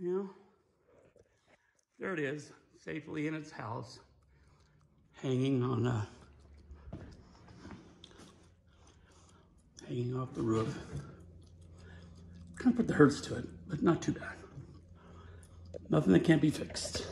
You know, there it is, safely in its house, hanging on a, hanging off the roof. Kind of put the hurts to it, but not too bad. Nothing that can't be fixed.